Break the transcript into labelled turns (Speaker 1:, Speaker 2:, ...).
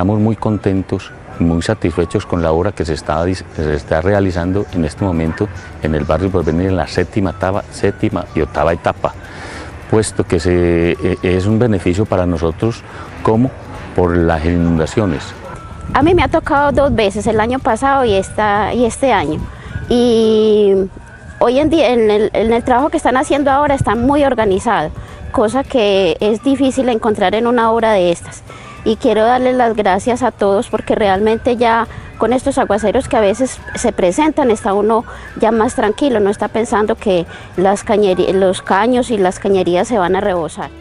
Speaker 1: estamos muy contentos, muy satisfechos con la obra que se está, realizando en este momento en el barrio Porvenir en la séptima, séptima y octava etapa, puesto que e, es un beneficio para nosotros como por las inundaciones.
Speaker 2: A mí me ha tocado dos veces, el año pasado y, esta, y este año. Y hoy en día, en el, en el trabajo que están haciendo ahora, están muy organizados, cosa que es difícil encontrar en una obra de estas y quiero darles las gracias a todos porque realmente ya con estos aguaceros que a veces se presentan está uno ya más tranquilo, no está pensando que las los caños y las cañerías se van a rebosar.